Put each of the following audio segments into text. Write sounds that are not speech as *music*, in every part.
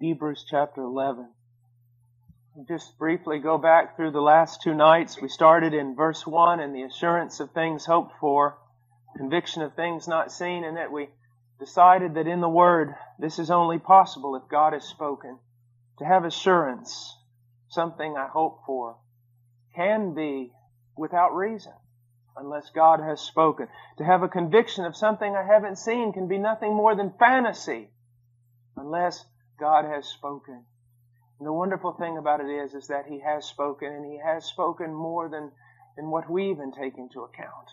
Hebrews chapter 11. Just briefly go back through the last two nights. We started in verse 1 and the assurance of things hoped for, conviction of things not seen, and that we decided that in the Word, this is only possible if God has spoken. To have assurance, something I hope for, can be without reason unless God has spoken. To have a conviction of something I haven't seen can be nothing more than fantasy unless God has spoken. And the wonderful thing about it is, is that He has spoken, and He has spoken more than, than what we even take into account.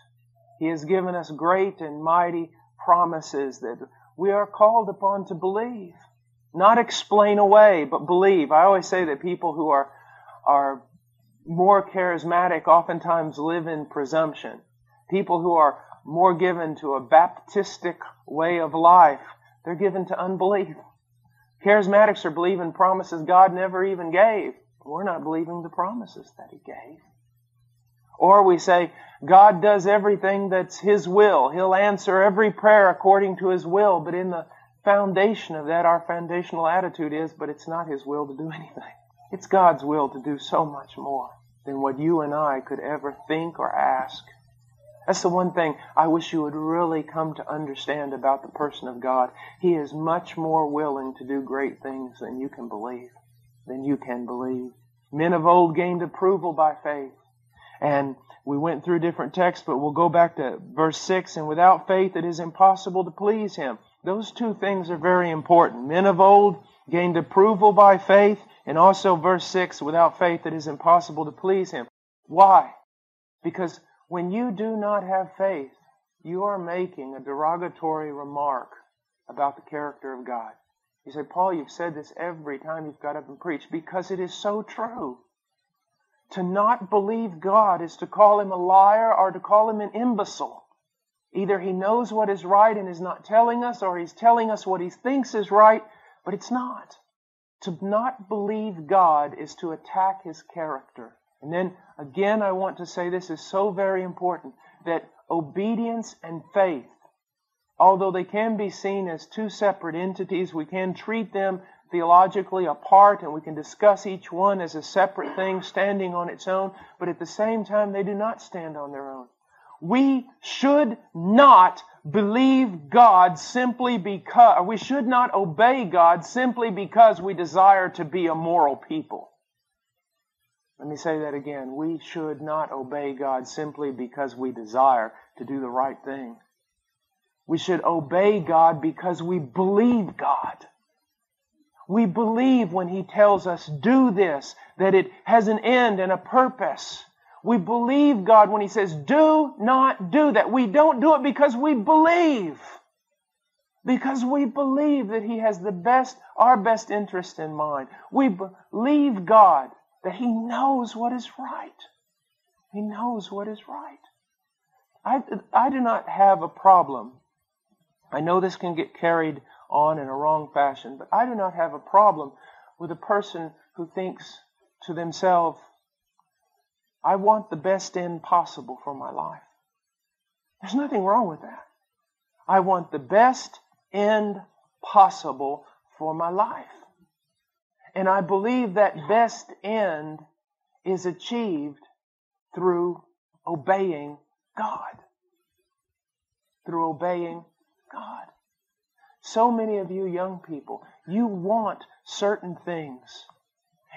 He has given us great and mighty promises that we are called upon to believe. Not explain away, but believe. I always say that people who are, are more charismatic oftentimes live in presumption. People who are more given to a Baptistic way of life, they're given to unbelief. Charismatics are believing promises God never even gave. We're not believing the promises that He gave. Or we say, God does everything that's His will. He'll answer every prayer according to His will. But in the foundation of that, our foundational attitude is, but it's not His will to do anything. It's God's will to do so much more than what you and I could ever think or ask. That's the one thing I wish you would really come to understand about the person of God. He is much more willing to do great things than you can believe, than you can believe. Men of old gained approval by faith. And we went through different texts, but we'll go back to verse 6. And without faith, it is impossible to please Him. Those two things are very important. Men of old gained approval by faith, and also verse 6, without faith, it is impossible to please Him. Why? Because when you do not have faith, you are making a derogatory remark about the character of God. You say, Paul, you've said this every time you've got up and preached because it is so true. To not believe God is to call him a liar or to call him an imbecile. Either he knows what is right and is not telling us, or he's telling us what he thinks is right, but it's not. To not believe God is to attack his character. And then again, I want to say this is so very important that obedience and faith, although they can be seen as two separate entities, we can treat them theologically apart and we can discuss each one as a separate thing standing on its own, but at the same time, they do not stand on their own. We should not believe God simply because, we should not obey God simply because we desire to be a moral people. Let me say that again. We should not obey God simply because we desire to do the right thing. We should obey God because we believe God. We believe when He tells us, do this, that it has an end and a purpose. We believe God when He says, do not do that. We don't do it because we believe. Because we believe that He has the best, our best interest in mind. We believe God that he knows what is right. He knows what is right. I, I do not have a problem. I know this can get carried on in a wrong fashion, but I do not have a problem with a person who thinks to themselves, I want the best end possible for my life. There's nothing wrong with that. I want the best end possible for my life. And I believe that best end is achieved through obeying God. Through obeying God. So many of you young people, you want certain things.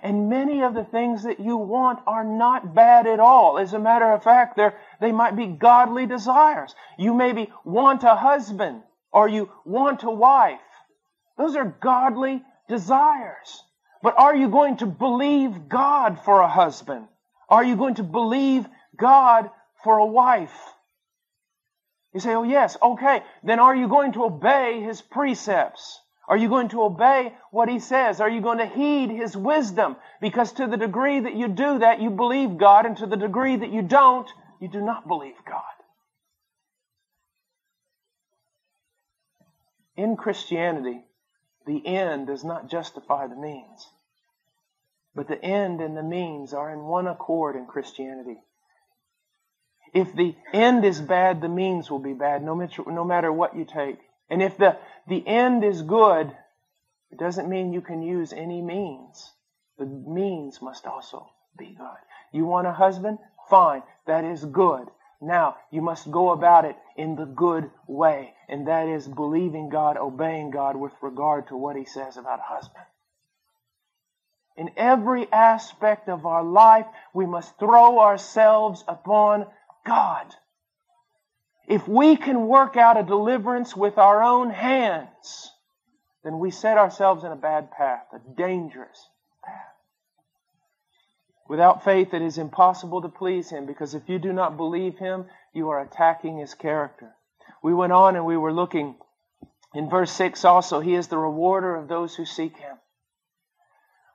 And many of the things that you want are not bad at all. As a matter of fact, they're, they might be godly desires. You maybe want a husband or you want a wife. Those are godly desires. But are you going to believe God for a husband? Are you going to believe God for a wife? You say, oh yes, okay. Then are you going to obey His precepts? Are you going to obey what He says? Are you going to heed His wisdom? Because to the degree that you do that, you believe God, and to the degree that you don't, you do not believe God. In Christianity, the end does not justify the means. But the end and the means are in one accord in Christianity. If the end is bad, the means will be bad, no matter, what you take. And if the, the end is good, It doesn't mean you can use any means. The means must also be good. You want a husband? Fine. That is good. Now, you must go about it in the good way, and that is believing God, obeying God with regard to what He says about a husband. In every aspect of our life, we must throw ourselves upon God. If we can work out a deliverance with our own hands, then we set ourselves in a bad path, a dangerous path. Without faith, it is impossible to please Him because if you do not believe Him, you are attacking His character. We went on and we were looking in verse 6 also, He is the rewarder of those who seek Him.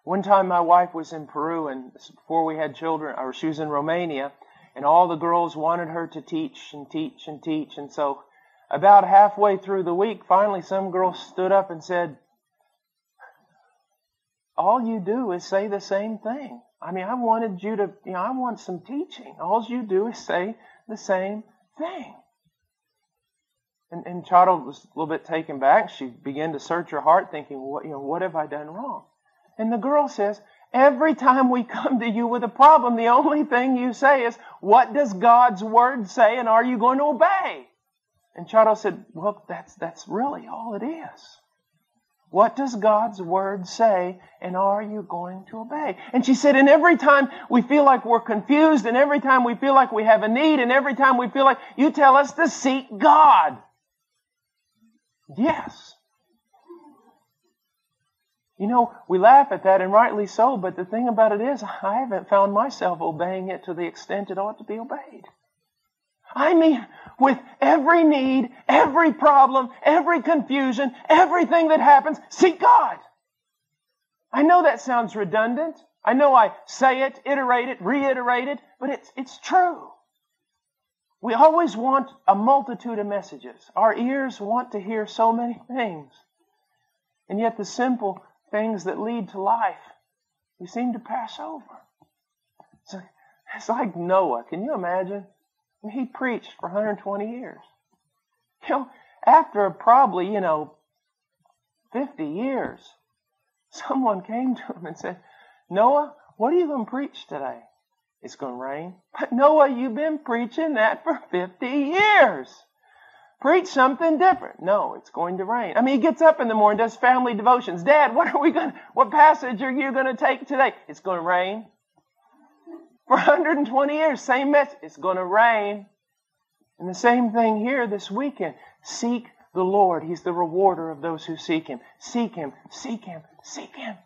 One time my wife was in Peru and before we had children, or she was in Romania, and all the girls wanted her to teach and teach and teach. And so about halfway through the week, finally some girl stood up and said, all you do is say the same thing. I mean, I wanted you to, you know, I want some teaching. All you do is say the same thing. And, and Charo was a little bit taken back. She began to search her heart, thinking, what, you know, what have I done wrong? And the girl says, every time we come to you with a problem, the only thing you say is, what does God's word say and are you going to obey? And Charo said, well, that's, that's really all it is. What does God's word say and are you going to obey? And she said, and every time we feel like we're confused and every time we feel like we have a need and every time we feel like you tell us to seek God. Yes. You know, we laugh at that and rightly so, but the thing about it is I haven't found myself obeying it to the extent it ought to be obeyed. I mean, with every need, every problem, every confusion, everything that happens, seek God. I know that sounds redundant. I know I say it, iterate it, reiterate it, but it's, it's true. We always want a multitude of messages. Our ears want to hear so many things. And yet the simple things that lead to life, we seem to pass over. Like, it's like Noah. Can you imagine? He preached for 120 years. You know, after probably, you know, 50 years, *laughs* someone came to him and said, Noah, what are you going to preach today? It's going to rain. But *laughs* Noah, you've been preaching that for 50 years. Preach something different. No, it's going to rain. I mean, he gets up in the morning, does family devotions. Dad, what are we going what passage are you going to take today? It's going to rain. For 120 years, same message. It's going to rain. And the same thing here this weekend. Seek the Lord. He's the rewarder of those who seek Him. Seek Him, seek Him, seek Him.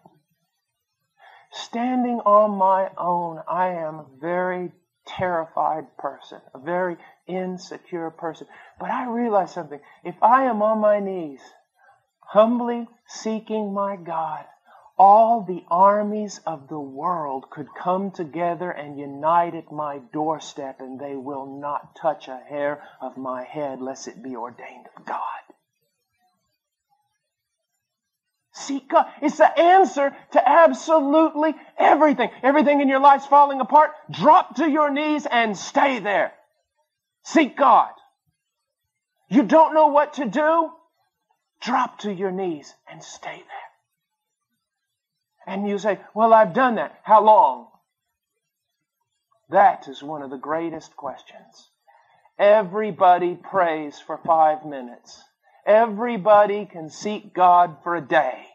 Standing on my own, I am very terrified person, a very insecure person. But I realize something. If I am on my knees, humbly seeking my God, all the armies of the world could come together and unite at my doorstep, and they will not touch a hair of my head lest it be ordained of God. Seek God. It's the answer to absolutely everything. Everything in your life's falling apart. Drop to your knees and stay there. Seek God. You don't know what to do? Drop to your knees and stay there. And you say, Well, I've done that. How long? That is one of the greatest questions. Everybody prays for five minutes. Everybody can seek God for a day.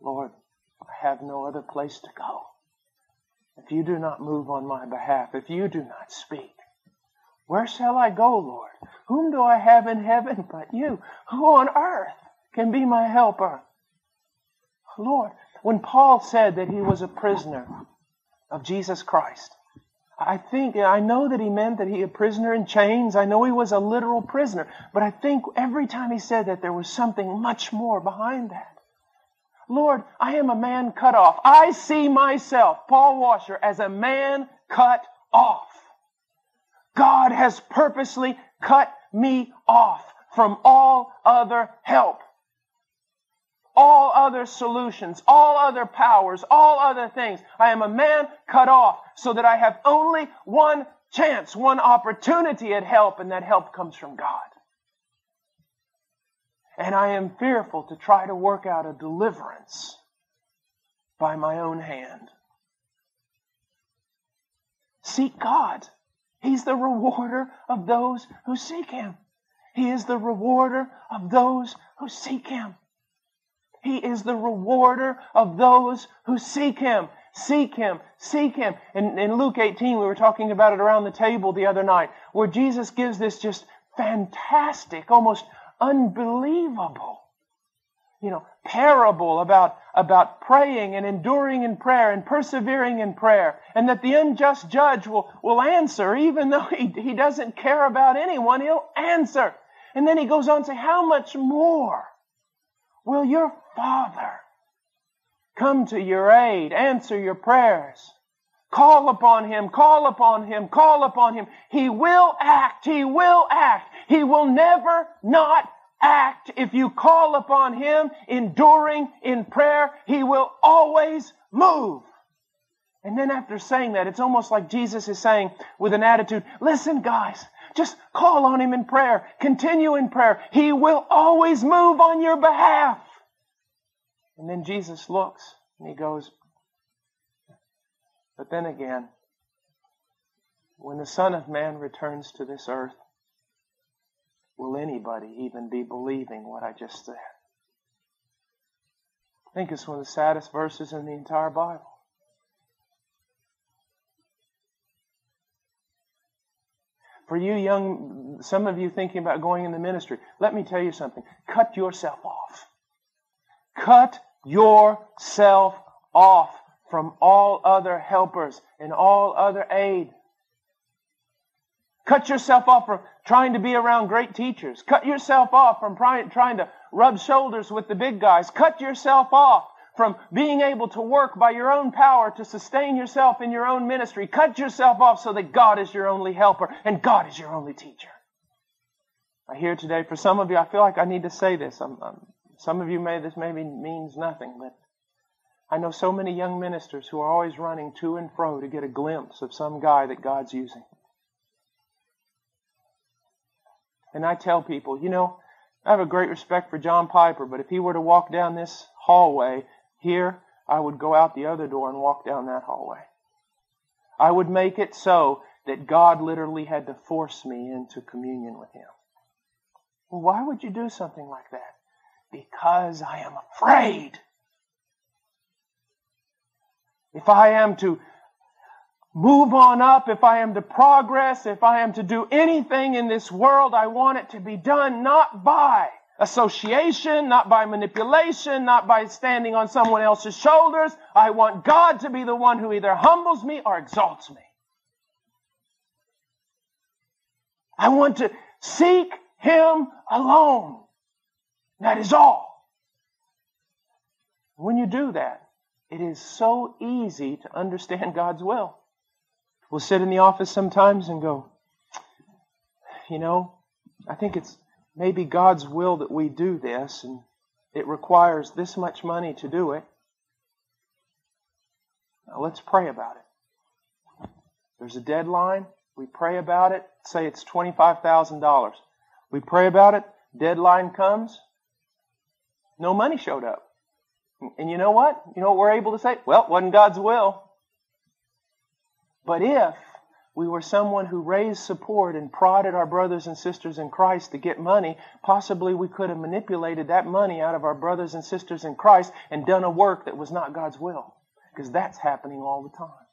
Lord, I have no other place to go. If you do not move on my behalf, if you do not speak, where shall I go, Lord? Whom do I have in heaven but you? Who on earth can be my helper? Lord. When Paul said that he was a prisoner of Jesus Christ, I think, I know that he meant that he a prisoner in chains. I know he was a literal prisoner. But I think every time he said that, there was something much more behind that. Lord, I am a man cut off. I see myself, Paul Washer, as a man cut off. God has purposely cut me off from all other help all other solutions, all other powers, all other things. I am a man cut off so that I have only one chance, one opportunity at help, and that help comes from God. And I am fearful to try to work out a deliverance by my own hand. Seek God. He's the rewarder of those who seek Him. He is the rewarder of those who seek Him. He is the rewarder of those who seek Him. Seek Him. Seek Him. In, in Luke 18, we were talking about it around the table the other night, where Jesus gives this just fantastic, almost unbelievable, you know, parable about, about praying and enduring in prayer and persevering in prayer. And that the unjust judge will, will answer, even though he, he doesn't care about anyone, he'll answer. And then he goes on to say, how much more will your Father come to your aid, answer your prayers? Call upon Him, call upon Him, call upon Him. He will act, He will act. He will never not act. If you call upon Him, enduring in prayer, He will always move. And then after saying that, it's almost like Jesus is saying with an attitude, listen guys, just call on Him in prayer. Continue in prayer. He will always move on your behalf. And then Jesus looks and He goes, but then again, when the Son of Man returns to this earth, will anybody even be believing what I just said? I think it's one of the saddest verses in the entire Bible. For you young, some of you thinking about going in the ministry, let me tell you something. Cut yourself off. Cut yourself off from all other helpers and all other aid. Cut yourself off from trying to be around great teachers. Cut yourself off from trying to rub shoulders with the big guys. Cut yourself off from being able to work by your own power to sustain yourself in your own ministry. Cut yourself off so that God is your only helper and God is your only teacher. I hear today, for some of you, I feel like I need to say this. I'm, I'm, some of you may, this maybe means nothing, but I know so many young ministers who are always running to and fro to get a glimpse of some guy that God's using. And I tell people, you know, I have a great respect for John Piper, but if he were to walk down this hallway here, I would go out the other door and walk down that hallway. I would make it so that God literally had to force me into communion with Him. Well, why would you do something like that? Because I am afraid. If I am to move on up, if I am to progress, if I am to do anything in this world, I want it to be done not by association, not by manipulation, not by standing on someone else's shoulders. I want God to be the one who either humbles me or exalts me. I want to seek Him alone. That is all. When you do that, it is so easy to understand God's will. We'll sit in the office sometimes and go, you know, I think it's maybe God's will that we do this, and it requires this much money to do it. Now let's pray about it. There's a deadline. We pray about it. Say it's $25,000. We pray about it. Deadline comes. No money showed up. And you know what? You know what we're able to say? Well, it wasn't God's will. But if we were someone who raised support and prodded our brothers and sisters in Christ to get money, possibly we could have manipulated that money out of our brothers and sisters in Christ and done a work that was not God's will. Because that's happening all the time.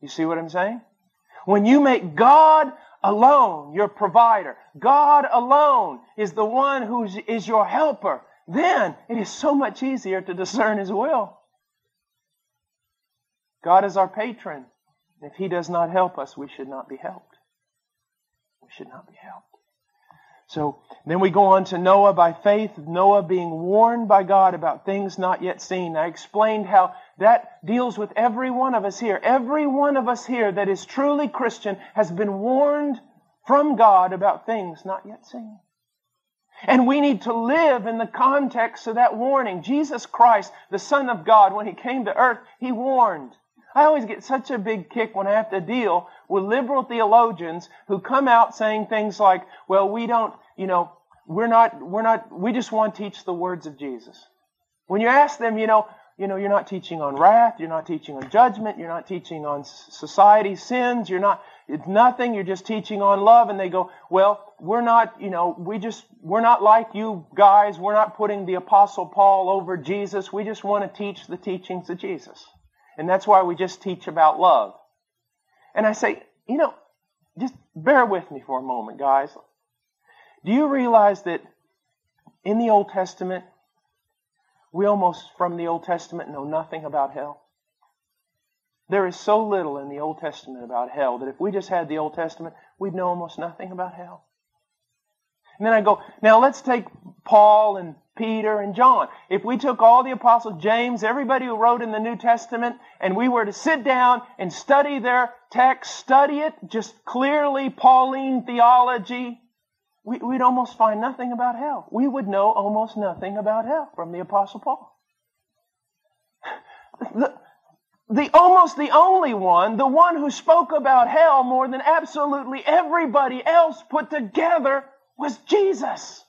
You see what I'm saying? When you make God alone your provider, God alone is the one who is your helper, then it is so much easier to discern His will. God is our patron. If He does not help us, we should not be helped. We should not be helped. So then we go on to Noah by faith, Noah being warned by God about things not yet seen. I explained how that deals with every one of us here. Every one of us here that is truly Christian has been warned from God about things not yet seen. And we need to live in the context of that warning. Jesus Christ, the Son of God, when He came to earth, He warned. I always get such a big kick when I have to deal with liberal theologians who come out saying things like, well, we don't, you know, we're not, we're not, we just want to teach the words of Jesus. When you ask them, you know, you know, you're not teaching on wrath, you're not teaching on judgment, you're not teaching on society's sins, you're not, it's nothing, you're just teaching on love, and they go, well, we're not, you know, we just, we're not like you guys, we're not putting the apostle Paul over Jesus, we just want to teach the teachings of Jesus. And that's why we just teach about love. And I say, you know, just bear with me for a moment, guys. Do you realize that in the Old Testament, we almost, from the Old Testament, know nothing about hell? There is so little in the Old Testament about hell that if we just had the Old Testament, we'd know almost nothing about hell. And then I go, now let's take Paul and Peter and John. If we took all the apostles, James, everybody who wrote in the New Testament, and we were to sit down and study their text, study it just clearly, Pauline theology, we, would almost find nothing about hell. We would know almost nothing about hell from the apostle Paul. *sighs* The, the almost the only one, the one who spoke about hell more than absolutely everybody else put together was Jesus.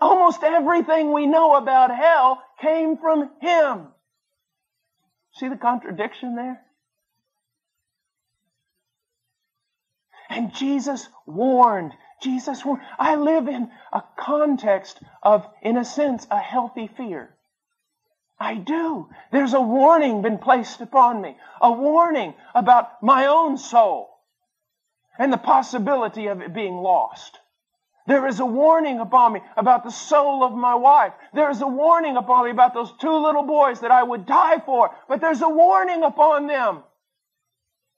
Almost everything we know about hell came from him. See the contradiction there? And Jesus warned. Jesus warned. I live in a context of, in a sense, a healthy fear. I do. There's a warning been placed upon me. A warning about my own soul and the possibility of it being lost. There is a warning upon me about the soul of my wife. There is a warning upon me about those two little boys that I would die for. But there's a warning upon them.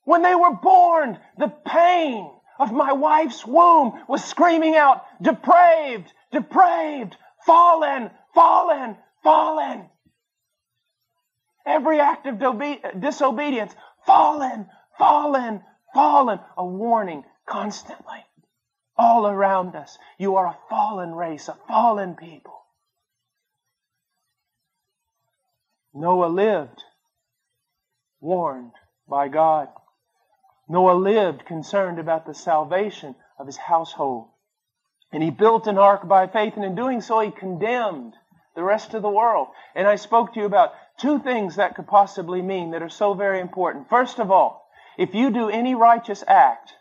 When they were born, the pain of my wife's womb was screaming out, depraved, depraved, fallen, fallen, fallen. Every act of disobedience, fallen, fallen, fallen. A warning constantly all around us. You are a fallen race, a fallen people. Noah lived warned by God. Noah lived concerned about the salvation of his household. And he built an ark by faith, and in doing so, he condemned the rest of the world. And I spoke to you about two things that could possibly mean that are so very important. First of all, if you do any righteous act,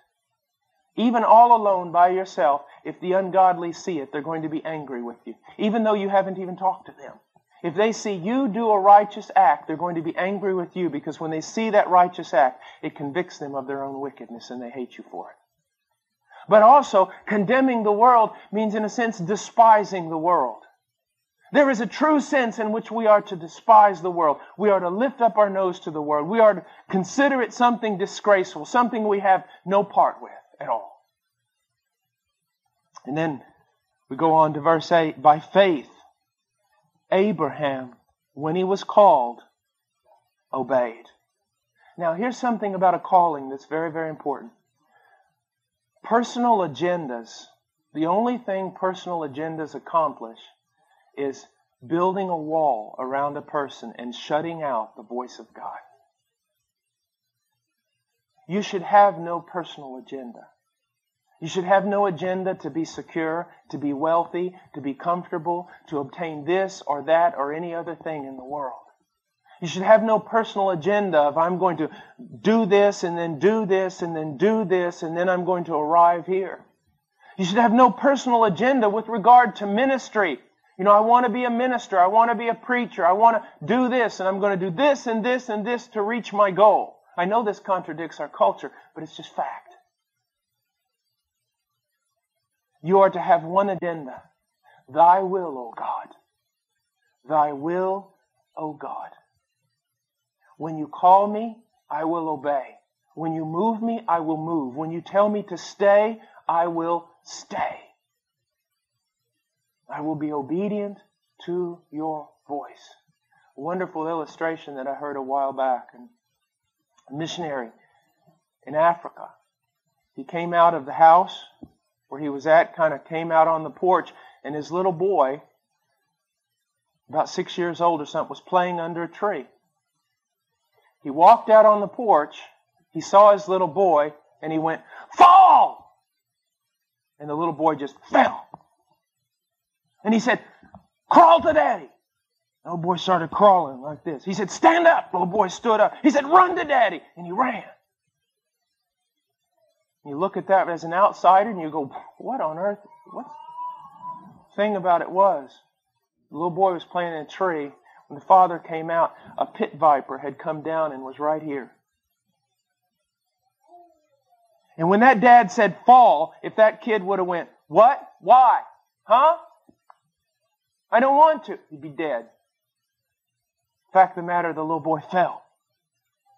even all alone by yourself, if the ungodly see it, they're going to be angry with you, even though you haven't even talked to them. If they see you do a righteous act, they're going to be angry with you because when they see that righteous act, it convicts them of their own wickedness and they hate you for it. But also, condemning the world means, in a sense, despising the world. There is a true sense in which we are to despise the world. We are to lift up our nose to the world. We are to consider it something disgraceful, something we have no part with at all. And then we go on to verse 8. By faith, Abraham, when he was called, obeyed. Now, here's something about a calling that's very, very important. Personal agendas, the only thing personal agendas accomplish is building a wall around a person and shutting out the voice of God. You should have no personal agenda. You should have no agenda to be secure, to be wealthy, to be comfortable, to obtain this or that or any other thing in the world. You should have no personal agenda of I'm going to do this and then do this and then do this and then I'm going to arrive here. You should have no personal agenda with regard to ministry. You know, I want to be a minister. I want to be a preacher. I want to do this and I'm going to do this and this and this to reach my goal. I know this contradicts our culture, but it's just fact. You are to have one agenda. Thy will, O God. Thy will, O God. When you call me, I will obey. When you move me, I will move. When you tell me to stay, I will stay. I will be obedient to your voice. A wonderful illustration that I heard a while back. A missionary in Africa. He came out of the house where he was at kind of came out on the porch, and his little boy, about six years old or something, was playing under a tree. He walked out on the porch, he saw his little boy, and he went, Fall! And the little boy just fell. And he said, crawl to daddy. The little boy started crawling like this. He said, stand up. The little boy stood up. He said, run to daddy. And he ran. You look at that as an outsider and you go, what on earth? What? Thing about it was, the little boy was playing in a tree. When the father came out, a pit viper had come down and was right here. And when that dad said fall, if that kid would have went, what? Why? Huh? I don't want to. He'd be dead. Fact of the matter, the little boy *laughs* fell.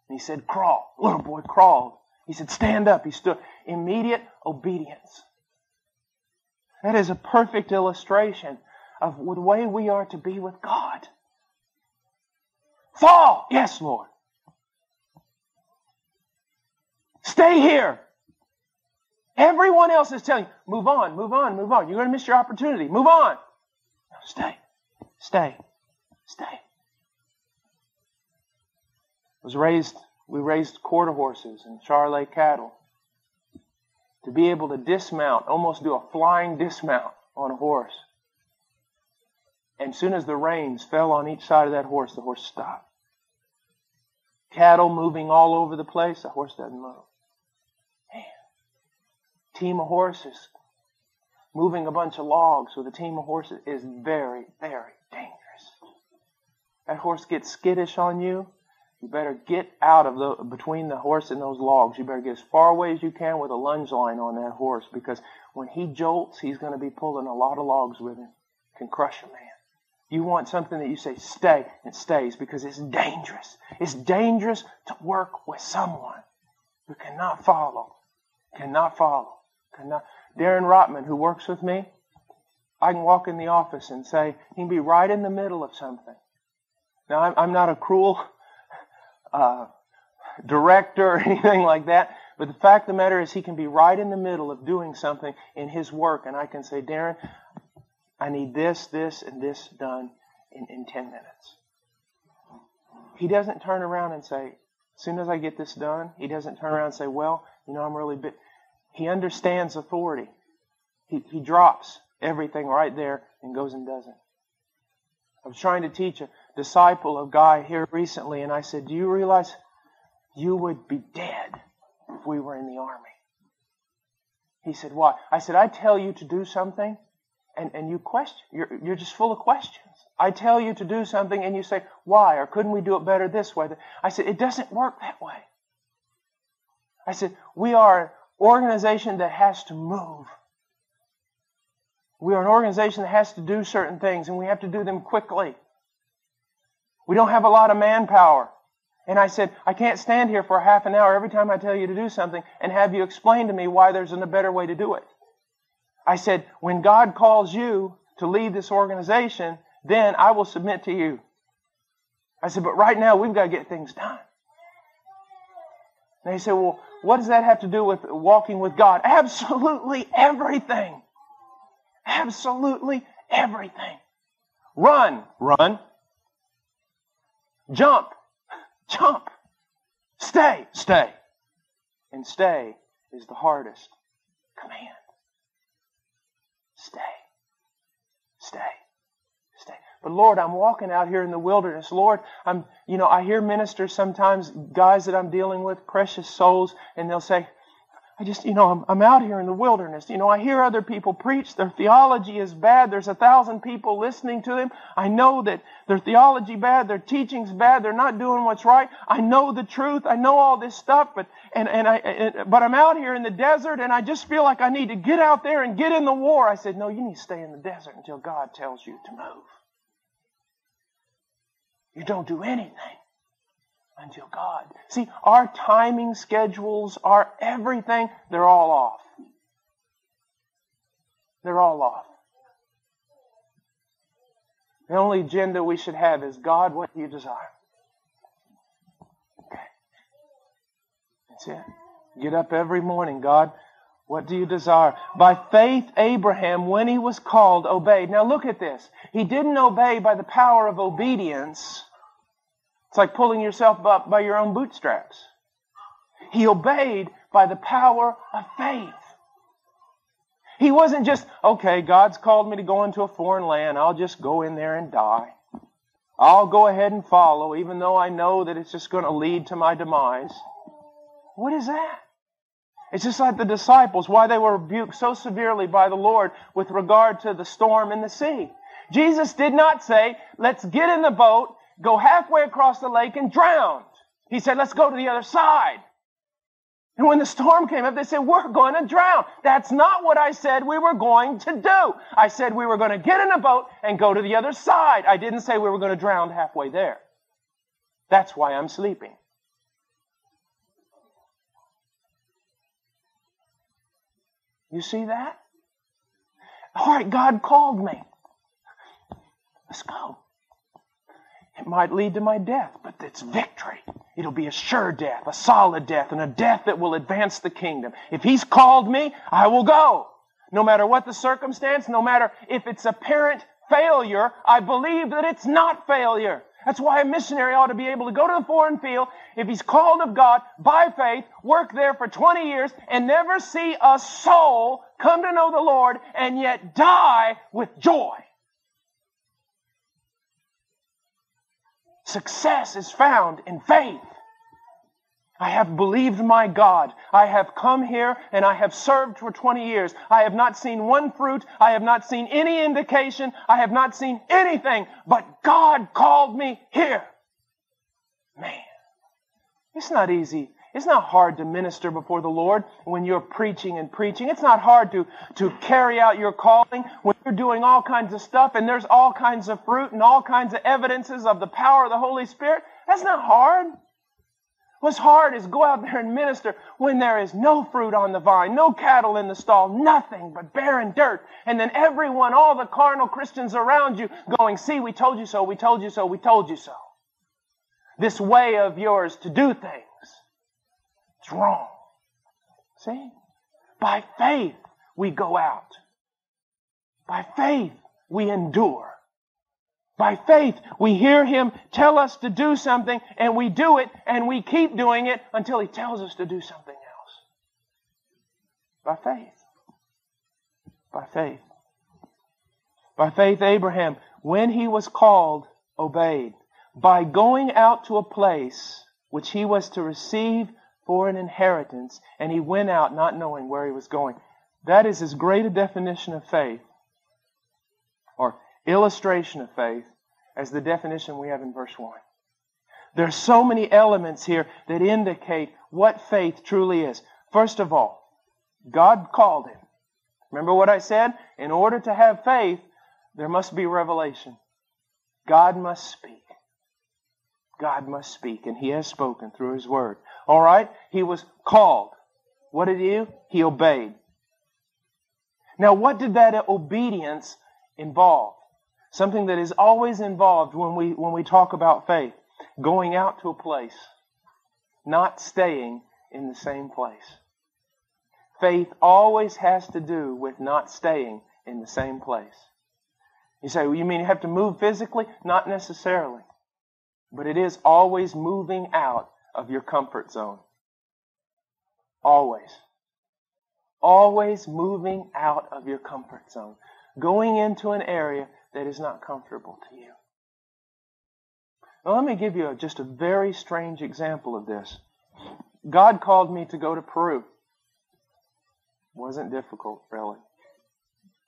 And he said, crawl. Little boy crawled. He said, stand up. He stood. Immediate obedience. That is a perfect illustration of the way we are to be with God. Fall! Yes, Lord. Stay here. Everyone else is telling you, move on, move on, move on. You're going to miss your opportunity. Move on. No, stay. Stay. Stay. Was raised, we raised quarter horses and Charolais cattle. To be able to dismount, almost do a flying dismount on a horse. And as soon as the reins fell on each side of that horse, the horse stopped. Cattle moving all over the place, the horse doesn't move team of horses moving a bunch of logs with a team of horses is very, very dangerous. That horse gets skittish on you. You better get out of the between the horse and those logs. You better get as far away as you can with a lunge line on that horse because when he jolts, he's going to be pulling a lot of logs with him. Can crush a man. You want something that you say stay and stays because it's dangerous. It's dangerous to work with someone who cannot follow, cannot follow. Darren Rotman, who works with me, I can walk in the office and say, he can be right in the middle of something. Now, I'm, I'm not a cruel uh, director or *laughs* anything like that, but the fact of the matter is he can be right in the middle of doing something in his work, and I can say, Darren, I need this, this, and this done in, in 10 minutes. He doesn't turn around and say, as soon as I get this done, he doesn't turn around and say, well, you know, I'm really. He understands authority. He, he drops everything right there and goes and does it. I was trying to teach a disciple of Guy here recently, and I said, Do you realize you would be dead if we were in the army? He said, Why? I said, I tell you to do something, and, and you question. You're, you're just full of questions. I tell you to do something, and you say, Why? Or couldn't we do it better this way? I said, It doesn't work that way. I said, We are an organization that has to move. We are an organization that has to do certain things and we have to do them quickly. We don't have a lot of manpower. And I said, I can't stand here for half an hour every time I tell you to do something and have you explain to me why there's a better way to do it. I said, when God calls you to lead this organization, then I will submit to you. I said, but right now we've got to get things done. And they said, well, what does that have to do with walking with God? *laughs* Absolutely everything. Absolutely everything. Run, run. Jump, jump. Stay, stay. And stay is the hardest command. Stay. Stay. Stay. But Lord, I'm walking out here in the wilderness. Lord, I'm, you know, I hear ministers sometimes, guys that I'm dealing with, precious souls, and they'll say, I just, you know, I'm, I'm out here in the wilderness. You know, I hear other people preach. Their theology is bad. There's a thousand people listening to them. I know that their theology bad. Their teaching's bad. They're not doing what's right. I know the truth. I know all this stuff, but, and, and I, and, but I'm out here in the desert and I just feel like I need to get out there and get in the war. I said, no, you need to stay in the desert until God tells you to move. You don't do anything until God. See, our timing schedules, our everything, they're all off. They're all off. The only agenda we should have is God, what do you desire? Okay. That's it. Get up every morning, God. What do you desire? By faith, Abraham, when he was called, obeyed. Now look at this. He didn't obey by the power of obedience. It's like pulling yourself up by your own bootstraps. He obeyed by the power of faith. He wasn't just, okay, God's called me to go into a foreign land. I'll just go in there and die. I'll go ahead and follow, even though I know that it's just going to lead to my demise. What is that? It's just like the disciples, why they were rebuked so severely by the Lord with regard to the storm in the sea. Jesus did not say, let's get in the boat, go halfway across the lake and drown. He said, let's go to the other side. And when the storm came up, they said, we're going to drown. That's not what I said we were going to do. I said we were going to get in a boat and go to the other side. I didn't say we were going to drown halfway there. That's why I'm sleeping. You see that? All right, God called me. Let's go. It might lead to my death, but it's victory. It'll be a sure death, a solid death, and a death that will advance the kingdom. If He's called me, I will go. No matter what the circumstance, no matter if it's apparent failure, I believe that it's not failure. That's why a missionary ought to be able to go to the foreign field, if he's called of God, by faith, work there for 20 years, and never see a soul come to know the Lord, and yet die with joy. Success is found in faith. I have believed my God. I have come here and I have served for 20 years. I have not seen one fruit. I have not seen any indication. I have not seen anything, but God called me here. Man, it's not easy it's not hard to minister before the Lord when you're preaching and preaching. It's not hard to, to carry out your calling when you're doing all kinds of stuff and there's all kinds of fruit and all kinds of evidences of the power of the Holy Spirit. That's not hard. What's hard is go out there and minister when there is no fruit on the vine, no cattle in the stall, nothing but barren dirt. And then everyone, all the carnal Christians around you going, see, we told you so, we told you so, we told you so. This way of yours to do things it's wrong. See? By faith, we go out. By faith, we endure. By faith, we hear Him tell us to do something and we do it and we keep doing it until He tells us to do something else. By faith. By faith. By faith, Abraham, when he was called, obeyed. By going out to a place which he was to receive for an inheritance, and he went out not knowing where he was going. That is as great a definition of faith, or illustration of faith, as the definition we have in verse 1. There are so many elements here that indicate what faith truly is. First of all, God called him. Remember what I said? In order to have faith, there must be revelation. God must speak. God must speak, and He has spoken through His Word. All right? He was called. What did he do? He obeyed. Now, what did that obedience involve? Something that is always involved when we, when we talk about faith. Going out to a place. Not staying in the same place. Faith always has to do with not staying in the same place. You say, well, you mean you have to move physically? Not necessarily. But it is always moving out of your comfort zone. Always. Always moving out of your comfort zone. Going into an area that is not comfortable to you. Now, let me give you a, just a very strange example of this. God called me to go to Peru. Wasn't difficult, really.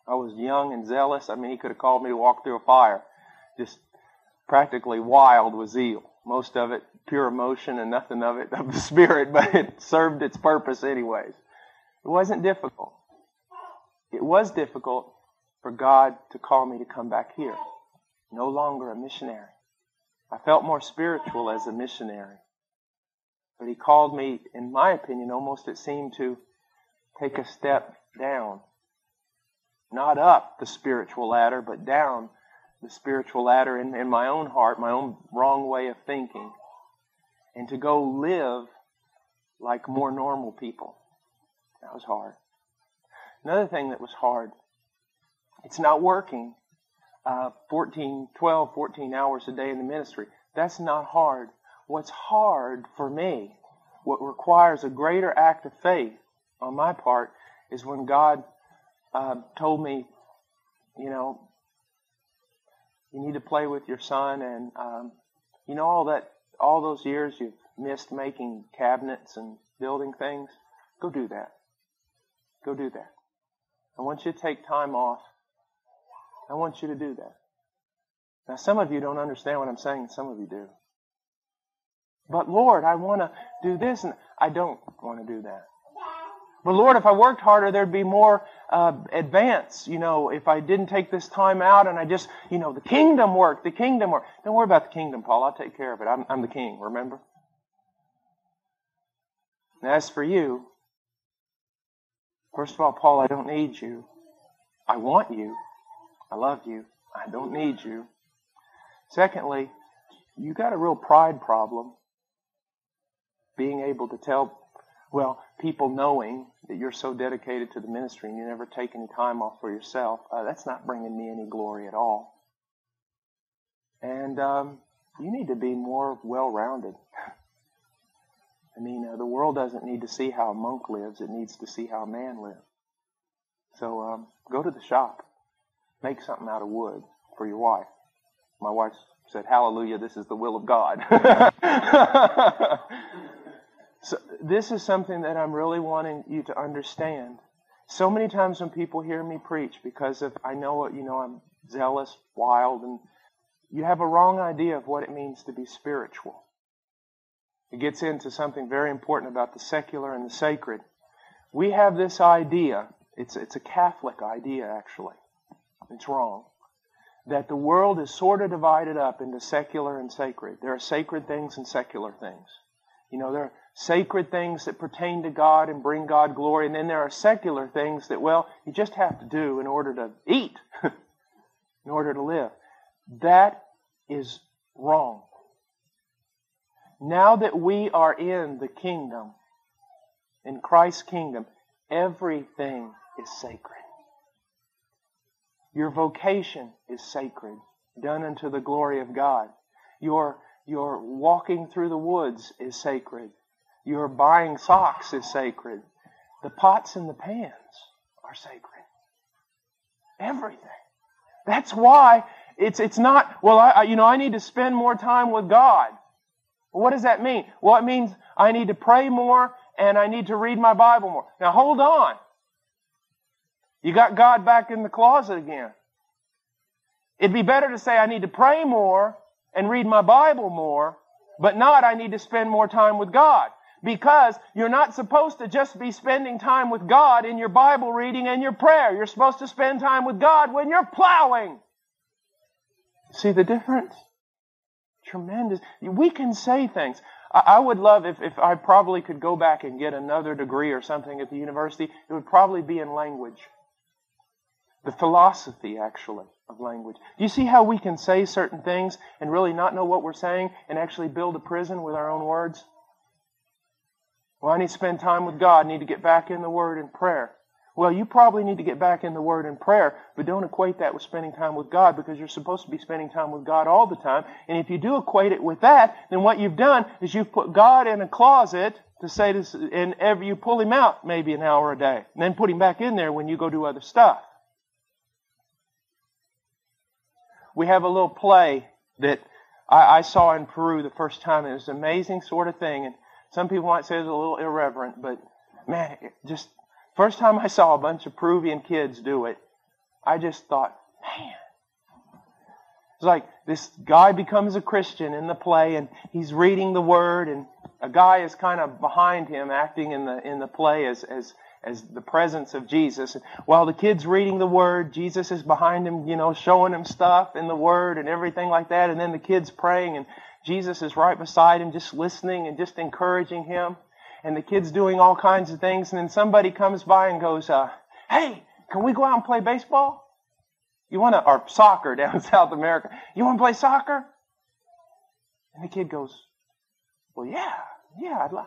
I was young and zealous. I mean, He could have called me to walk through a fire. Just practically wild with zeal. Most of it pure emotion and nothing of it of the Spirit, *laughs* but it served its purpose anyways. It wasn't difficult. It was difficult for God to call me to come back here. No longer a missionary. I felt more spiritual as a missionary. But He called me, in my opinion, almost it seemed to take a step down. Not up the spiritual ladder, but down the spiritual ladder in, in my own heart, my own wrong way of thinking and to go live like more normal people. That was hard. Another thing that was hard, it's not working uh, 14, 12, 14 hours a day in the ministry. That's not hard. What's hard for me, what requires a greater act of faith on my part, is when God uh, told me, you know, you need to play with your son, and um, you know all that, all those years you've missed making cabinets and building things. Go do that. Go do that. I want you to take time off. I want you to do that. Now, some of you don't understand what I'm saying, and some of you do. But Lord, I want to do this, and I don't want to do that. But Lord, if I worked harder, there'd be more uh, advance. You know, if I didn't take this time out and I just, you know, the kingdom work, the kingdom work. Don't worry about the kingdom, Paul. I'll take care of it. I'm, I'm the king, remember? And as for you, first of all, Paul, I don't need you. I want you. I love you. I don't need you. Secondly, you got a real pride problem. Being able to tell well, people knowing that you're so dedicated to the ministry and you never take any time off for yourself, uh, that's not bringing me any glory at all. And um, you need to be more well rounded. I mean, uh, the world doesn't need to see how a monk lives, it needs to see how a man lives. So um, go to the shop, make something out of wood for your wife. My wife said, Hallelujah, this is the will of God. *laughs* So this is something that I'm really wanting you to understand. So many times when people hear me preach, because of I know what you know I'm zealous, wild, and you have a wrong idea of what it means to be spiritual. It gets into something very important about the secular and the sacred. We have this idea, it's, it's a Catholic idea actually. It's wrong. That the world is sort of divided up into secular and sacred. There are sacred things and secular things. You know, there are sacred things that pertain to God and bring God glory. And then there are secular things that, well, you just have to do in order to eat, *laughs* in order to live. That is wrong. Now that we are in the kingdom, in Christ's kingdom, everything is sacred. Your vocation is sacred, done unto the glory of God. Your, your walking through the woods is sacred, your buying socks is sacred. The pots and the pans are sacred. Everything. That's why it's, it's not, well, I, you know, I need to spend more time with God. what does that mean? Well, it means I need to pray more and I need to read my Bible more. Now hold on. You got God back in the closet again. It'd be better to say I need to pray more and read my Bible more, but not I need to spend more time with God. Because you're not supposed to just be spending time with God in your Bible reading and your prayer. You're supposed to spend time with God when you're plowing. See the difference? Tremendous. We can say things. I would love if, if I probably could go back and get another degree or something at the university. It would probably be in language. The philosophy, actually, of language. Do you see how we can say certain things and really not know what we're saying and actually build a prison with our own words? Well, I need to spend time with God. I need to get back in the Word and prayer. Well, you probably need to get back in the Word and prayer, but don't equate that with spending time with God because you're supposed to be spending time with God all the time. And if you do equate it with that, then what you've done is you've put God in a closet to say this, and every, you pull him out maybe an hour a day, and then put him back in there when you go do other stuff. We have a little play that I, I saw in Peru the first time. It was an amazing sort of thing, and some people might say it's a little irreverent, but man, just first time I saw a bunch of Peruvian kids do it, I just thought, man. It's like this guy becomes a Christian in the play and he's reading the word and a guy is kind of behind him acting in the in the play as as as the presence of Jesus. While the kid's reading the word, Jesus is behind him, you know, showing him stuff in the word and everything like that. And then the kid's praying and Jesus is right beside him, just listening and just encouraging him. And the kid's doing all kinds of things. And then somebody comes by and goes, uh, Hey, can we go out and play baseball? You want to, or soccer *laughs* down in South America. You want to play soccer? And the kid goes, Well, yeah, yeah, I'd like.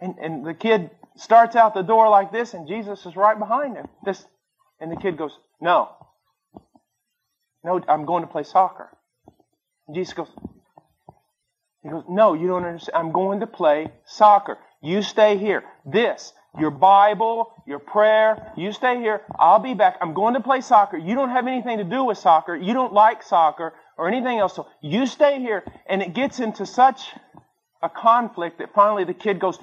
And, and the kid starts out the door like this, and Jesus is right behind him. This, and the kid goes, No. No, I'm going to play soccer. And Jesus goes, he goes, No, you don't understand. I'm going to play soccer. You stay here. This, your Bible, your prayer. You stay here. I'll be back. I'm going to play soccer. You don't have anything to do with soccer. You don't like soccer or anything else. So you stay here. And it gets into such a conflict that finally the kid goes,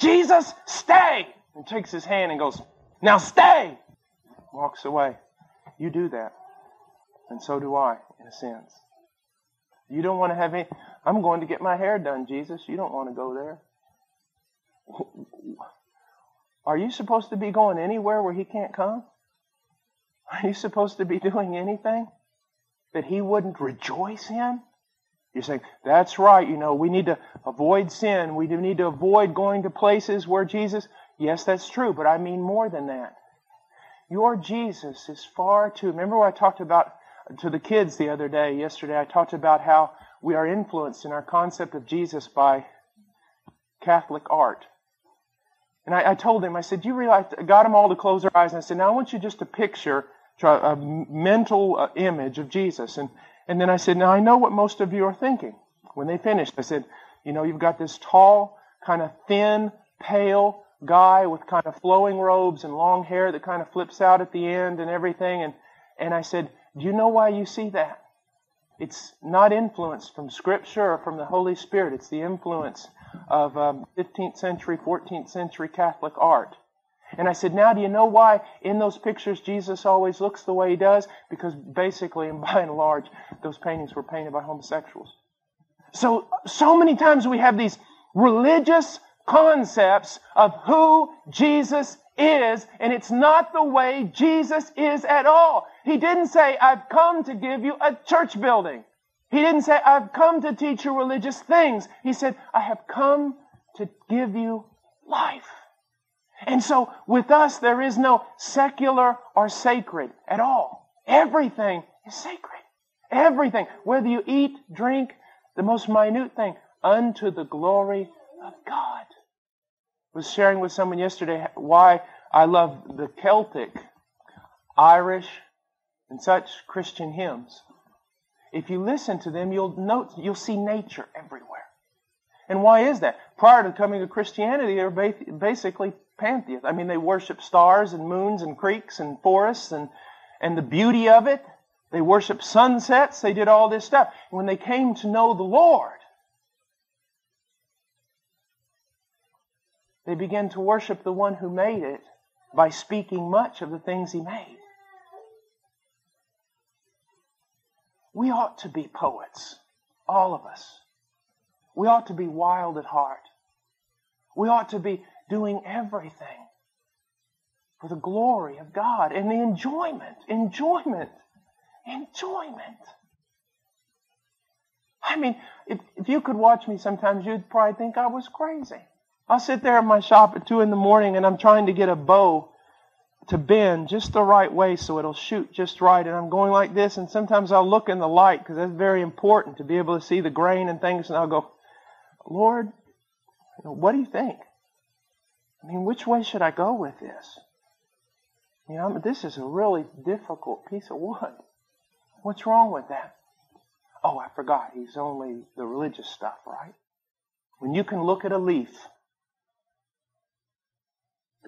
Jesus, stay! And takes his hand and goes, now stay! Walks away. You do that. And so do I, in a sense. You don't want to have any, I'm going to get my hair done, Jesus. You don't want to go there. Are you supposed to be going anywhere where he can't come? Are you supposed to be doing anything that he wouldn't rejoice in? You're saying, that's right, you know, we need to avoid sin. We do need to avoid going to places where Jesus, yes, that's true, but I mean more than that. Your Jesus is far too, remember what I talked about to the kids the other day, yesterday, I talked about how we are influenced in our concept of Jesus by Catholic art. And I, I told them, I said, Do you realize, I got them all to close their eyes, and I said, now I want you just to picture a mental uh, image of Jesus. And, and then I said, now I know what most of you are thinking. When they finished, I said, you know, you've got this tall, kind of thin, pale guy with kind of flowing robes and long hair that kind of flips out at the end and everything. And, and I said, do you know why you see that? It's not influenced from Scripture or from the Holy Spirit. It's the influence of um, 15th century, 14th century Catholic art. And I said, now do you know why in those pictures Jesus always looks the way he does? Because basically and *laughs* by and large, those paintings were painted by homosexuals. So, so many times we have these religious concepts of who Jesus is, and it's not the way Jesus is at all. He didn't say, I've come to give you a church building. He didn't say, I've come to teach you religious things. He said, I have come to give you life. And so with us, there is no secular or sacred at all. Everything is sacred. Everything. Whether you eat, drink, the most minute thing, unto the glory of God. I was sharing with someone yesterday why I love the Celtic, Irish, and such Christian hymns. If you listen to them, you'll note, you'll see nature everywhere. And why is that? Prior to coming to Christianity, they were basically pantheists. I mean, they worship stars and moons and creeks and forests and, and the beauty of it. They worship sunsets. They did all this stuff. When they came to know the Lord, they began to worship the one who made it by speaking much of the things he made. We ought to be poets, all of us. We ought to be wild at heart. We ought to be doing everything for the glory of God and the enjoyment, enjoyment, enjoyment. I mean, if, if you could watch me sometimes, you'd probably think I was crazy. I'll sit there in my shop at two in the morning and I'm trying to get a bow to bend just the right way so it'll shoot just right. And I'm going like this, and sometimes I'll look in the light because that's very important to be able to see the grain and things. And I'll go, Lord, what do you think? I mean, which way should I go with this? You know, this is a really difficult piece of wood. What's wrong with that? Oh, I forgot. He's only the religious stuff, right? When you can look at a leaf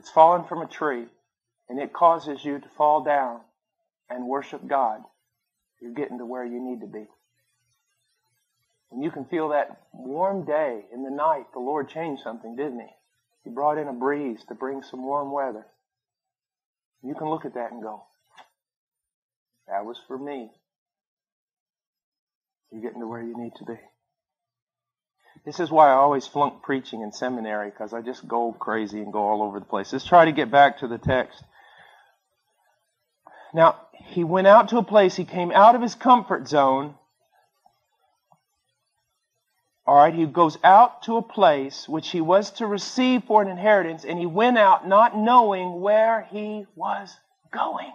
it's fallen from a tree and it causes you to fall down and worship God, you're getting to where you need to be. And you can feel that warm day in the night, the Lord changed something, didn't He? He brought in a breeze to bring some warm weather. You can look at that and go, that was for me. You're getting to where you need to be. This is why I always flunk preaching in seminary because I just go crazy and go all over the place. Let's try to get back to the text. Now, he went out to a place, he came out of his comfort zone. All right, he goes out to a place which he was to receive for an inheritance, and he went out not knowing where he was going.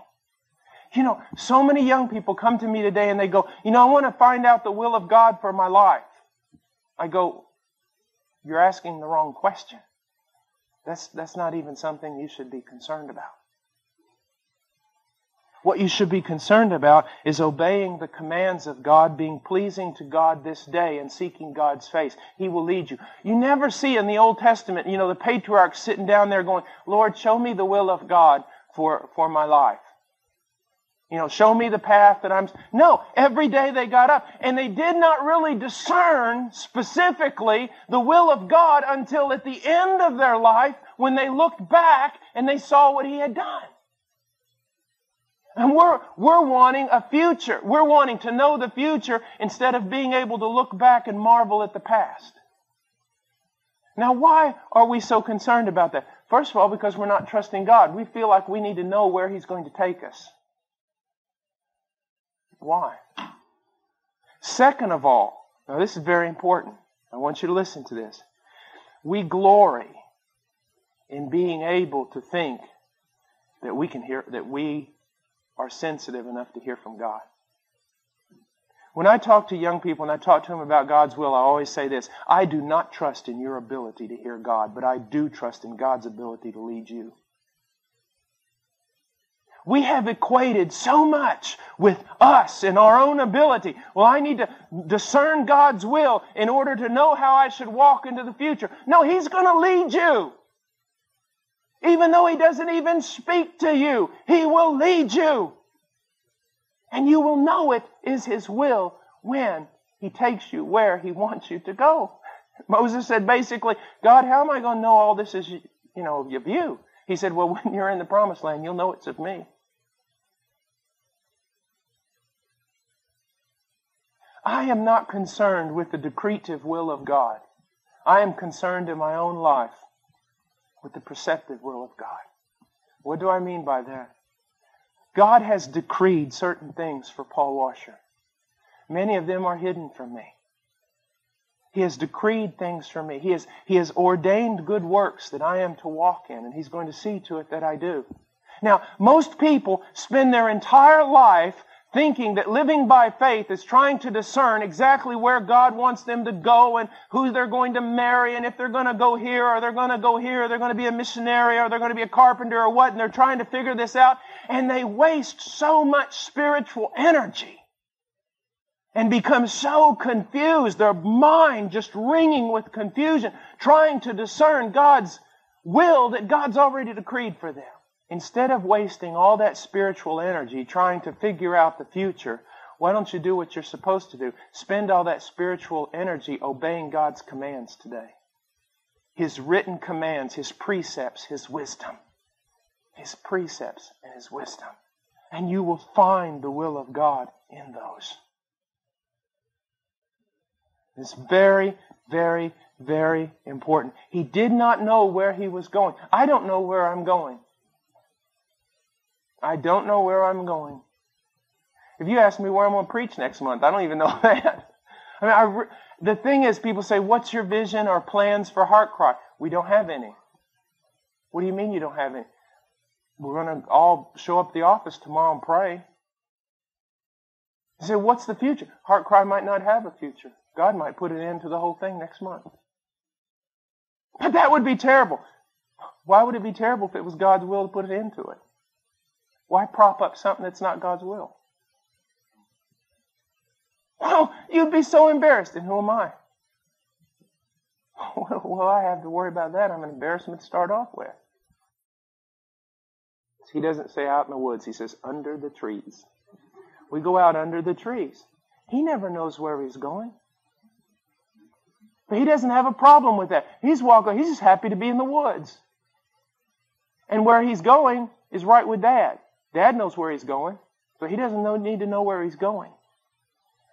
You know, so many young people come to me today and they go, You know, I want to find out the will of God for my life. I go, You're asking the wrong question. That's, that's not even something you should be concerned about. What you should be concerned about is obeying the commands of God, being pleasing to God this day, and seeking God's face. He will lead you. You never see in the Old Testament, you know, the patriarchs sitting down there going, Lord, show me the will of God for, for my life. You know, show me the path that I'm. No, every day they got up and they did not really discern specifically the will of God until at the end of their life when they looked back and they saw what He had done. And we're, we're wanting a future. We're wanting to know the future instead of being able to look back and marvel at the past. Now, why are we so concerned about that? First of all, because we're not trusting God. We feel like we need to know where He's going to take us. Why? Second of all, now this is very important. I want you to listen to this. We glory in being able to think that we can hear, that we are sensitive enough to hear from God. When I talk to young people and I talk to them about God's will, I always say this I do not trust in your ability to hear God, but I do trust in God's ability to lead you. We have equated so much with us and our own ability. Well, I need to discern God's will in order to know how I should walk into the future. No, He's going to lead you. Even though he doesn't even speak to you, he will lead you. And you will know it is his will when he takes you where he wants you to go. *laughs* Moses said basically, God, how am I going to know all this is, you know, of you? He said, well, *laughs* when you're in the promised land, you'll know it's of me. I am not concerned with the decretive will of God. I am concerned in my own life with the preceptive will of God. What do I mean by that? God has decreed certain things for Paul Washer. Many of them are hidden from me. He has decreed things for me. He has, he has ordained good works that I am to walk in, and He's going to see to it that I do. Now, most people spend their entire life thinking that living by faith is trying to discern exactly where God wants them to go and who they're going to marry and if they're going to go here or they're going to go here or they're going to be a missionary or they're going to be a carpenter or what and they're trying to figure this out and they waste so much spiritual energy and become so confused, their mind just ringing with confusion, trying to discern God's will that God's already decreed for them. Instead of wasting all that spiritual energy trying to figure out the future, why don't you do what you're supposed to do? Spend all that spiritual energy obeying God's commands today. His written commands, His precepts, His wisdom. His precepts and His wisdom. And you will find the will of God in those. It's very, very, very important. He did not know where he was going. I don't know where I'm going. I don't know where I'm going. If you ask me where I'm going to preach next month, I don't even know *laughs* that. I mean, I the thing is, people say, What's your vision or plans for HeartCry? We don't have any. What do you mean you don't have any? We're going to all show up the office tomorrow and pray. You say, What's the future? HeartCry might not have a future. God might put an end to the whole thing next month. But that would be terrible. Why would it be terrible if it was God's will to put an end to it? Why prop up something that's not God's will? Well, you'd be so embarrassed. And who am I? *laughs* Well, I have to worry about that. I'm an embarrassment to start off with. He doesn't say out in the woods, he says under the trees. We go out under the trees. He never knows where he's going. But he doesn't have a problem with that. He's walking, he's just happy to be in the woods. And where he's going is right with dad. Dad knows where he's going, but he doesn't know, need to know where he's going.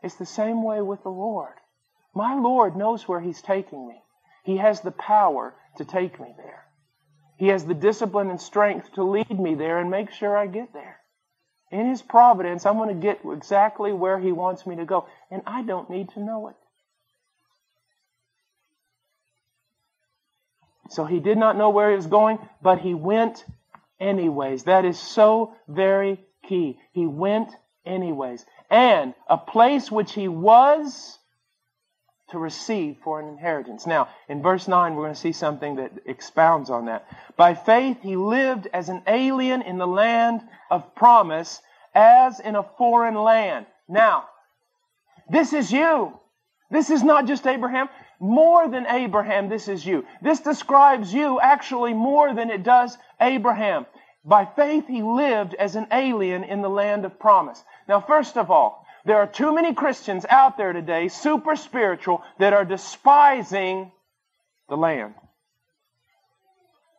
It's the same way with the Lord. My Lord knows where he's taking me. He has the power to take me there. He has the discipline and strength to lead me there and make sure I get there. In His providence, I'm going to get exactly where He wants me to go, and I don't need to know it. So he did not know where he was going, but he went anyways. That is so very key. He went anyways. And a place which he was to receive for an inheritance. Now, in verse 9, we're going to see something that expounds on that. By faith, he lived as an alien in the land of promise, as in a foreign land. Now, this is you. This is not just Abraham. More than Abraham, this is you. This describes you actually more than it does Abraham. By faith, he lived as an alien in the land of promise. Now, first of all, there are too many Christians out there today, super spiritual, that are despising the land.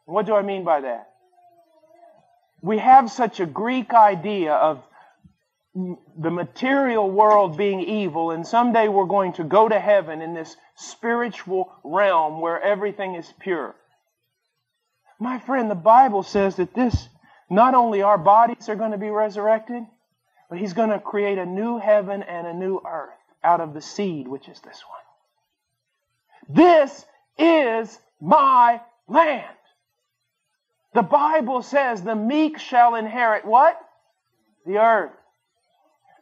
What do I mean by that? We have such a Greek idea of the material world being evil, and someday we're going to go to heaven in this spiritual realm where everything is pure. My friend, the Bible says that this, not only our bodies are going to be resurrected, but He's going to create a new heaven and a new earth out of the seed, which is this one. This is my land. The Bible says the meek shall inherit what? The earth.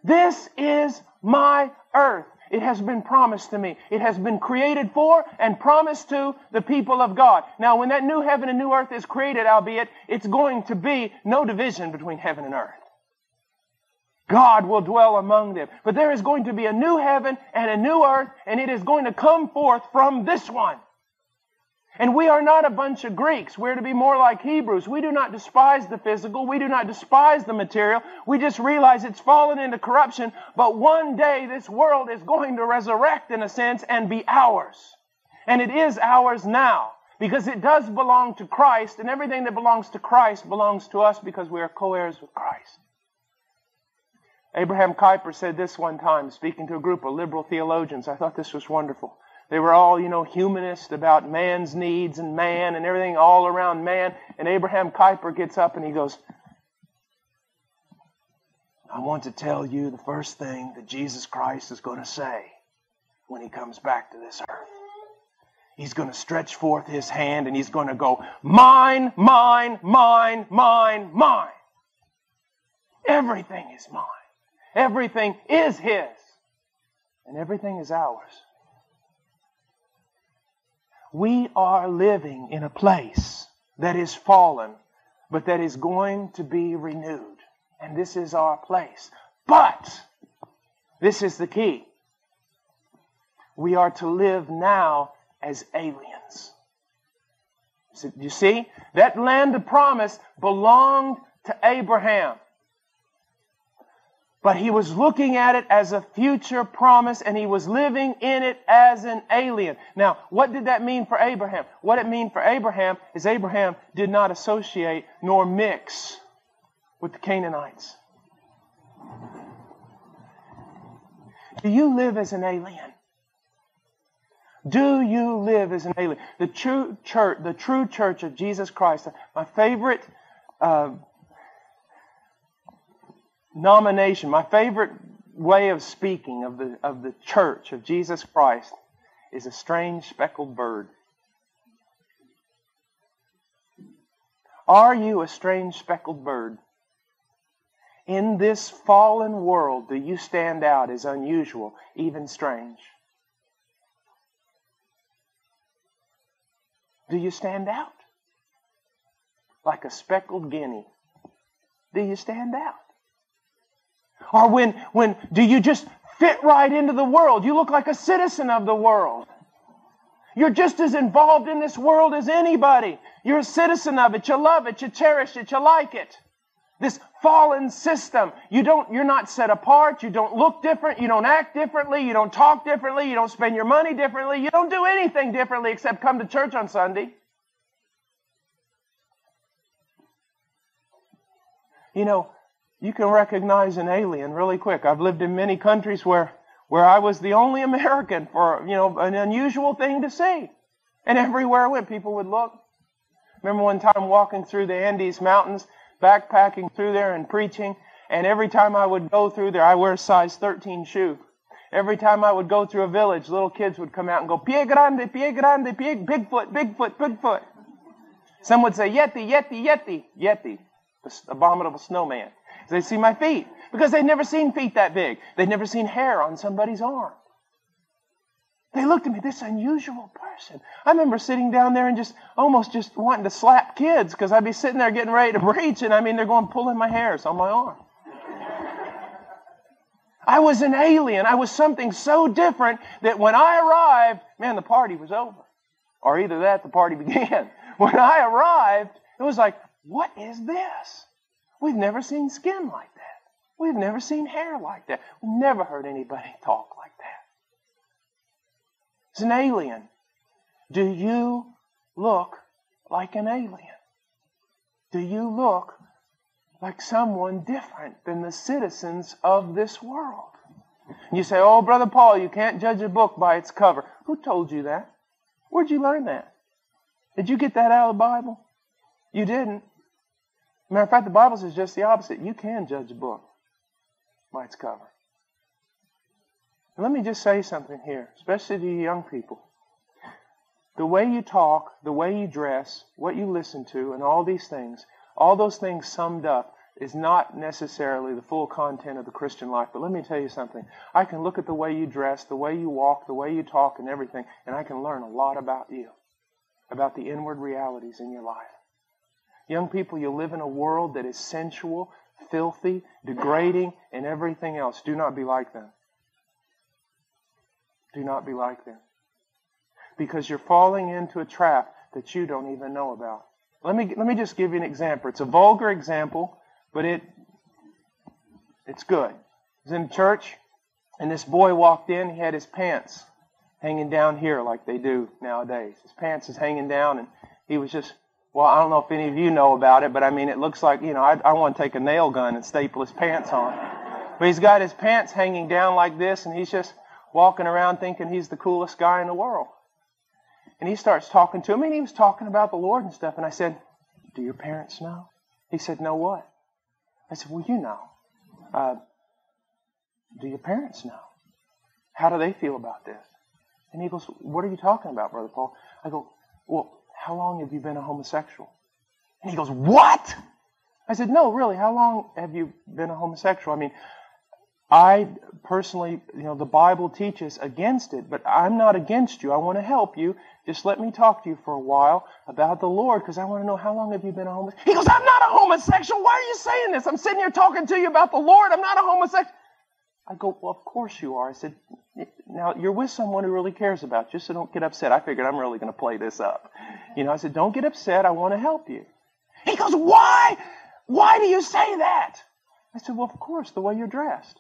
This is my earth. It has been promised to me. It has been created for and promised to the people of God. Now, when that new heaven and new earth is created, albeit, it's going to be no division between heaven and earth. God will dwell among them. But there is going to be a new heaven and a new earth, and it is going to come forth from this one. And we are not a bunch of Greeks. We're to be more like Hebrews. We do not despise the physical. We do not despise the material. We just realize it's fallen into corruption. But one day this world is going to resurrect in a sense and be ours. And it is ours now because it does belong to Christ and everything that belongs to Christ belongs to us because we are co-heirs with Christ. Abraham Kuyper said this one time, speaking to a group of liberal theologians. I thought this was wonderful. They were all, you know, humanist about man's needs and man and everything all around man. And Abraham Kuyper gets up and he goes, I want to tell you the first thing that Jesus Christ is going to say when he comes back to this earth. He's going to stretch forth his hand and he's going to go, Mine, mine, mine, mine, mine. Everything is mine. Everything is his. And everything is ours. We are living in a place that is fallen, but that is going to be renewed. And this is our place. But, this is the key. We are to live now as aliens. You see, that land of promise belonged to Abraham. But he was looking at it as a future promise and he was living in it as an alien. Now, what did that mean for Abraham? What it mean for Abraham is Abraham did not associate nor mix with the Canaanites. Do you live as an alien? Do you live as an alien? The true church, the true church of Jesus Christ, my favorite uh, nomination, my favorite way of speaking of the, of the church of Jesus Christ is a strange speckled bird. Are you a strange speckled bird? In this fallen world, do you stand out as unusual, even strange? Do you stand out? Like a speckled guinea. Do you stand out? Or when, when do you just fit right into the world? You look like a citizen of the world. You're just as involved in this world as anybody. You're a citizen of it. You love it. You cherish it. You like it. This fallen system. You don't, you're not set apart. You don't look different. You don't act differently. You don't talk differently. You don't spend your money differently. You don't do anything differently except come to church on Sunday. You know, you can recognize an alien really quick. I've lived in many countries where, where I was the only American for, you know, an unusual thing to see. And everywhere I went, people would look. Remember one time walking through the Andes Mountains, backpacking through there and preaching, and every time I would go through there, I wear a size 13 shoe. Every time I would go through a village, little kids would come out and go, Pie grande, pie grande, pie, Bigfoot, Bigfoot, Bigfoot. Some would say, Yeti, Yeti, Yeti, Yeti, the abominable snowman. They see my feet because they'd never seen feet that big. They'd never seen hair on somebody's arm. They looked at me, this unusual person. I remember sitting down there and just almost just wanting to slap kids because I'd be sitting there getting ready to preach and I mean they're going pulling my hairs on my arm. I was an alien. I was something so different that when I arrived, man, the party was over. Or either that, the party *laughs* began. When I arrived, it was like, what is this? We've never seen skin like that. We've never seen hair like that. We've never heard anybody *laughs* talk like that. It's an alien. Do you look like an alien? Do you look like someone different than the citizens of this world? You say, Oh, Brother Paul, you can't judge a book by its cover. Who told you that? Where'd you learn that? Did you get that out of the Bible? You didn't. Matter of fact, the Bible says just the opposite. You can judge a book by its cover. And let me just say something here, especially to you young people. The way you talk, the way you dress, what you listen to, and all these things, all those things summed up is not necessarily the full content of the Christian life. But let me tell you something. I can look at the way you dress, the way you walk, the way you talk, and everything, and I can learn a lot about you, about the inward realities in your life. Young people, you live in a world that is sensual, filthy, degrading, and everything else. Do not be like them. Do not be like them. Because you're falling into a trap that you don't even know about. Let me, let me just give you an example. It's a vulgar example, but it, it's good. I was in church, and this boy walked in. He had his pants hanging down here like they do nowadays. His pants is hanging down, and he was just well, I don't know if any of you know about it, but I mean, it looks like, you know, I, I want to take a nail gun and staple his pants on. But he's got his pants hanging down like this, and he's just walking around thinking he's the coolest guy in the world. And he starts talking to me, and he was talking about the Lord and stuff. And I said, Do your parents know? He said, Know what? I said, Well, you know. Uh, do your parents know? How do they feel about this? And he goes, What are you talking about, Brother Paul? I go, Well, how long have you been a homosexual? And he goes, What? I said, No, really, how long have you been a homosexual? I mean, I personally, you know, the Bible teaches against it, but I'm not against you. I want to help you. Just let me talk to you for a while about the Lord because I want to know how long have you been a homosexual. He goes, I'm not a homosexual. Why are you saying this? I'm sitting here talking to you about the Lord. I'm not a homosexual. I go, Well, of course you are. I said, Now you're with someone who really cares about you, so don't get upset. I figured I'm really going to play this up. You know, I said, Don't get upset. I want to help you. He goes, Why? Why do you say that? I said, Well, of course, the way you're dressed.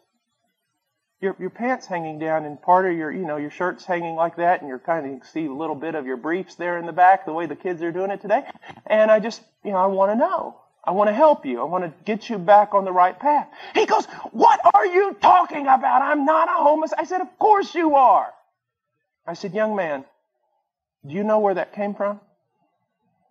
Your, your pants hanging down and part of your, you know, your shirt's hanging like that and you're kind of, you see a little bit of your briefs there in the back, the way the kids are doing it today. And I just, you know, I want to know. I want to help you. I want to get you back on the right path. He goes, What are you talking about? I'm not a homeless. I said, Of course you are. I said, Young man, do you know where that came from?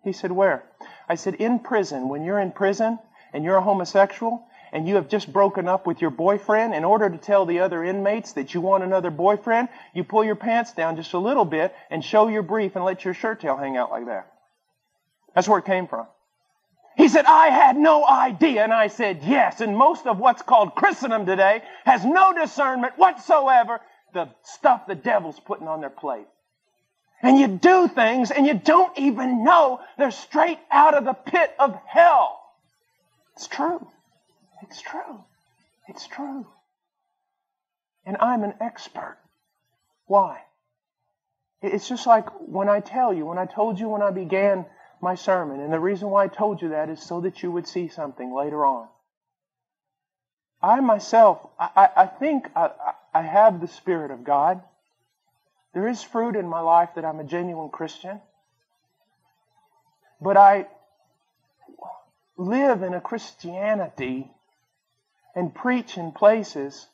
He said, Where? I said, In prison. When you're in prison and you're a homosexual and you have just broken up with your boyfriend, in order to tell the other inmates that you want another boyfriend, you pull your pants down just a little bit and show your brief and let your shirt tail hang out like that. That's where it came from. He said, I had no idea. And I said, yes. And most of what's called Christendom today has no discernment whatsoever. The stuff the devil's putting on their plate. And you do things and you don't even know they're straight out of the pit of hell. It's true. It's true. It's true. And I'm an expert. Why? It's just like when I tell you, when I told you when I began my sermon. And the reason why I told you that is so that you would see something later on. I myself, I, I think I, I have the Spirit of God. There is fruit in my life that I'm a genuine Christian. But I live in a Christianity and preach in places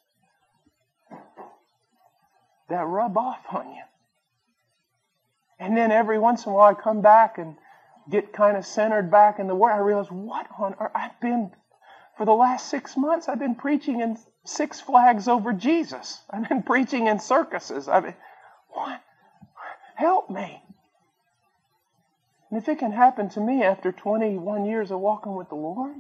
that rub off on you. And then every once in a while I come back and get kind of centered back in the Word, I realized, what on earth? I've been, for the last six months, I've been preaching in Six Flags over Jesus. I've been preaching in circuses. I've been, what? Help me. And if it can happen to me after 21 years of walking with the Lord,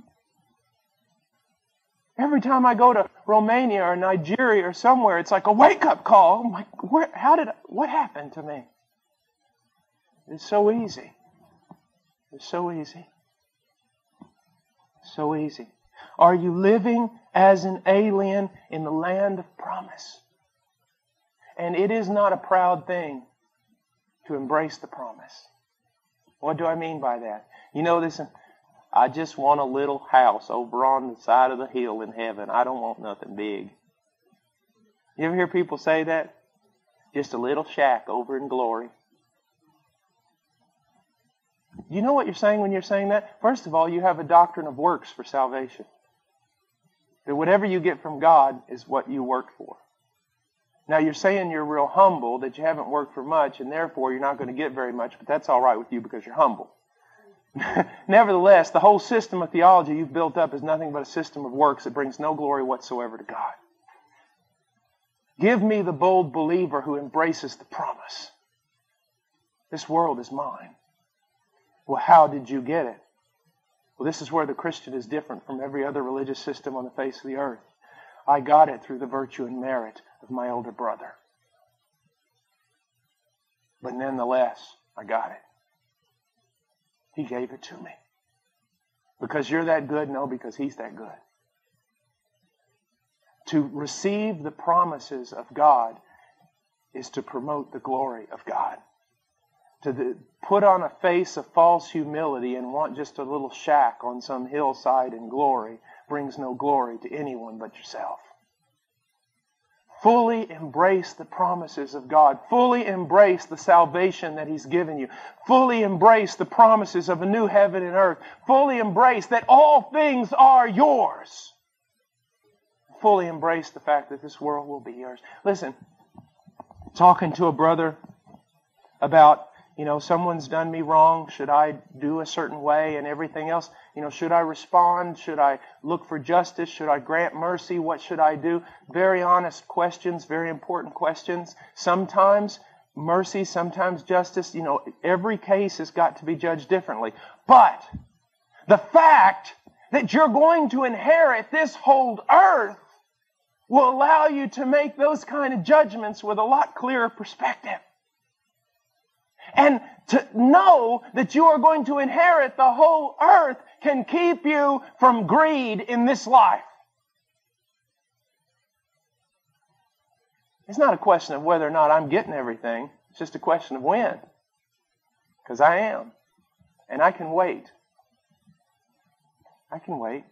every time I go to Romania or Nigeria or somewhere, it's like a wake up call. I'm like, where, how did, what happened to me? It's so easy. It's so easy. So easy. Are you living as an alien in the land of promise? And it is not a proud thing to embrace the promise. What do I mean by that? You know, listen, I just want a little house over on the side of the hill in heaven. I don't want nothing big. You ever hear people say that? Just a little shack over in glory. You know what you're saying when you're saying that? First of all, you have a doctrine of works for salvation. That whatever you get from God is what you work for. Now you're saying you're real humble, that you haven't worked for much, and therefore you're not going to get very much, but that's all right with you because you're humble. *laughs* Nevertheless, the whole system of theology you've built up is nothing but a system of works that brings no glory whatsoever to God. Give me the bold believer who embraces the promise. This world is mine. Well, how did you get it? Well, this is where the Christian is different from every other religious system on the face of the earth. I got it through the virtue and merit of my older brother. But nonetheless, I got it. He gave it to me. Because you're that good? No, because He's that good. To receive the promises of God is to promote the glory of God. To put on a face of false humility and want just a little shack on some hillside in glory brings no glory to anyone but yourself. Fully embrace the promises of God. Fully embrace the salvation that He's given you. Fully embrace the promises of a new heaven and earth. Fully embrace that all things are yours. Fully embrace the fact that this world will be yours. Listen, talking to a brother about you know, someone's done me wrong. Should I do a certain way and everything else? You know, should I respond? Should I look for justice? Should I grant mercy? What should I do? Very honest questions, very important questions. Sometimes mercy, sometimes justice. You know, every case has got to be judged differently. But the fact that you're going to inherit this whole earth will allow you to make those kind of judgments with a lot clearer perspective. And to know that you are going to inherit the whole earth can keep you from greed in this life. It's not a question of whether or not I'm getting everything. It's just a question of when. Because I am. And I can wait. I can wait.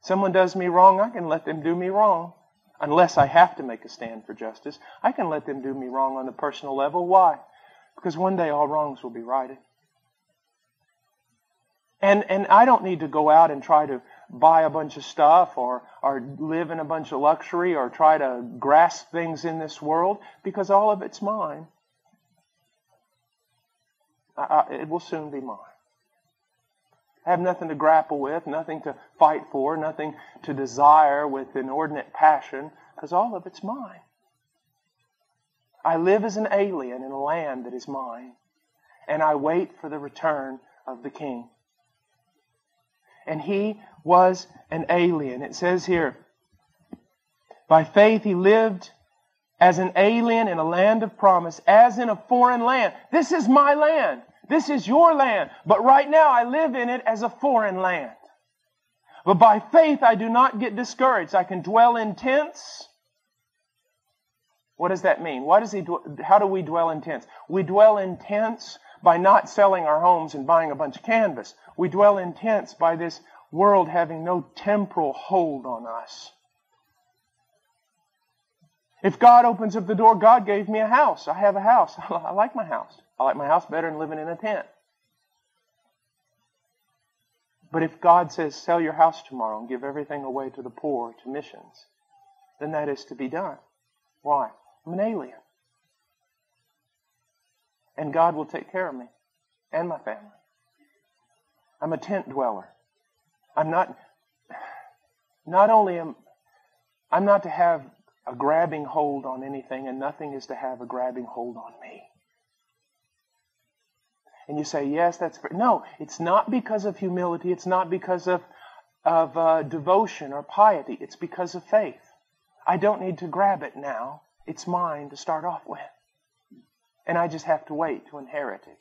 Someone does me wrong, I can let them do me wrong. Unless I have to make a stand for justice, I can let them do me wrong on the personal level. Why? Because one day all wrongs will be righted. And, and I don't need to go out and try to buy a bunch of stuff or, or live in a bunch of luxury or try to grasp things in this world because all of it's mine. I, I, it will soon be mine. I have nothing to grapple with, nothing to fight for, nothing to desire with inordinate passion because all of it's mine. I live as an alien in a land that is mine, and I wait for the return of the King. And he was an alien. It says here, by faith he lived as an alien in a land of promise, as in a foreign land. This is my land. This is your land. But right now I live in it as a foreign land. But by faith I do not get discouraged. I can dwell in tents. What does that mean? Why does he, how do we dwell in tents? We dwell in tents by not selling our homes and buying a bunch of canvas. We dwell in tents by this world having no temporal hold on us. If God opens up the door, God gave me a house. I have a house. *laughs* I like my house. I like my house better than living in a tent. But if God says, sell your house tomorrow and give everything away to the poor, to missions, then that is to be done. Why? I'm an alien. And God will take care of me and my family. I'm a tent dweller. I'm not, not only am, I'm not to have a grabbing hold on anything, and nothing is to have a grabbing hold on me. And you say, yes, that's fair. No, it's not because of humility. It's not because of, of uh, devotion or piety. It's because of faith. I don't need to grab it now. It's mine to start off with. And I just have to wait to inherit it.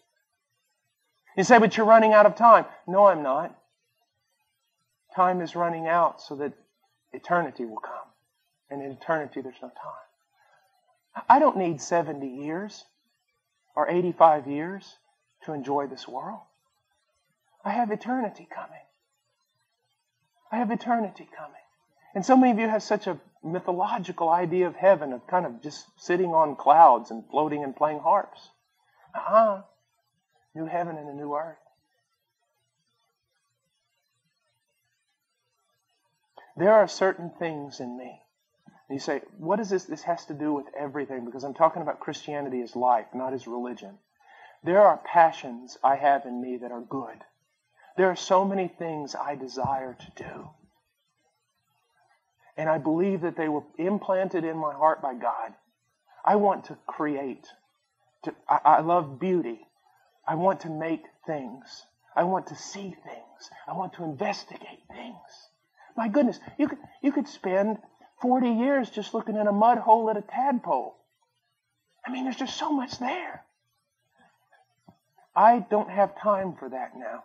You say, but you're running out of time. No, I'm not. time is running out so that eternity will come. And in eternity, there's no time. I don't need 70 years or 85 years to enjoy this world. I have eternity coming. I have eternity coming. And so many of you have such a mythological idea of heaven, of kind of just sitting on clouds and floating and playing harps. Ah, uh-uh. new heaven and a new earth. There are certain things in me. And you say, what does this? This has to do with everything because I'm talking about Christianity as life, not as religion. There are passions I have in me that are good. There are so many things I desire to do. And I believe that they were implanted in my heart by God. I want to create. To, I, I love beauty. I want to make things. I want to see things. I want to investigate things. My goodness, you could, you could spend 40 years just looking in a mud hole at a tadpole. I mean, there's just so much there. I don't have time for that now.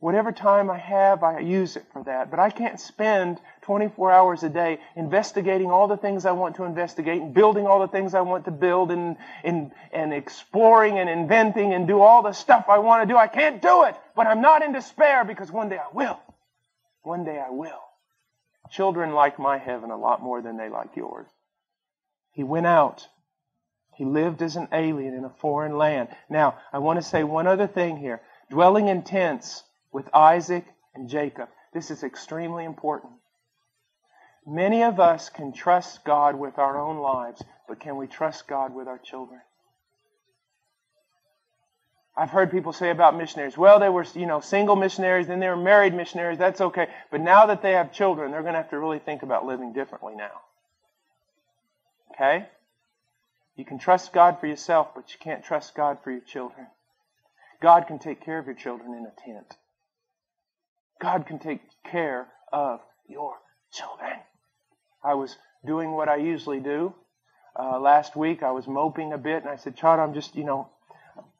Whatever time I have, I use it for that. But I can't spend 24 hours a day investigating all the things I want to investigate and building all the things I want to build and, and, and exploring and inventing and do all the stuff I want to do. I can't do it, but I'm not in despair because one day I will. One day I will. Children like my heaven a lot more than they like yours. He went out. He lived as an alien in a foreign land. Now, I want to say one other thing here. Dwelling in tents with Isaac and Jacob. This is extremely important. Many of us can trust God with our own lives, but can we trust God with our children? I've heard people say about missionaries, well, they were, you know, single missionaries, then they were married missionaries, that's okay. But now that they have children, they're going to have to really think about living differently now. Okay? You can trust God for yourself, but you can't trust God for your children. God can take care of your children in a tent. God can take care of your children. I was doing what I usually do. Uh, last week I was moping a bit and I said, Charo, I'm just, you know,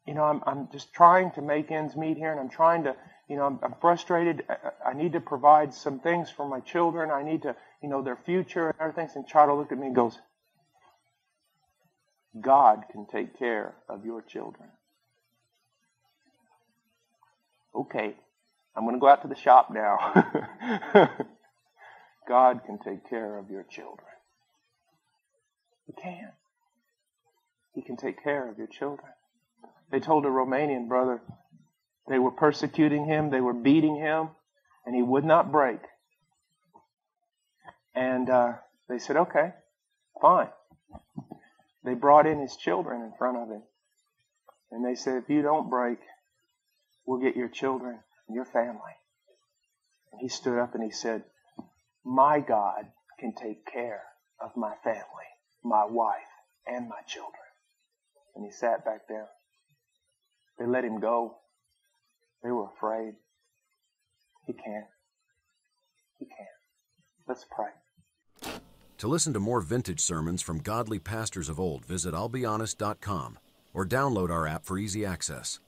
you know, I'm, I'm just trying to make ends meet here and I'm trying to, you know, I'm, I'm frustrated. I, I, need to provide some things for my children. I need to, you know, their future and everything. And Charo looked at me and goes, God can take care of your children. Okay, I'm going to go out to the shop now. *laughs* God can take care of your children. He can. He can take care of your children. They told a Romanian brother they were persecuting him, they were beating him, and he would not break. And uh, they said, okay, fine. They brought in his children in front of him. And they said, if you don't break, we'll get your children your family. And he stood up and he said, My God can take care of my family, my wife, and my children. And he sat back there. They let him go. They were afraid. He can't. He can't. Let's pray. To listen to more vintage sermons from godly pastors of old, visit I'llBeHonest.com or download our app for easy access.